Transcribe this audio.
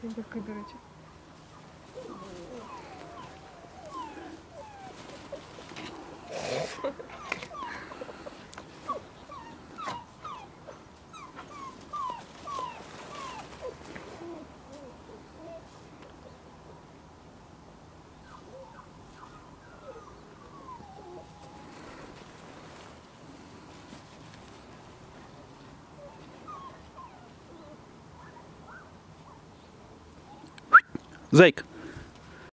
Такий, до Зайка.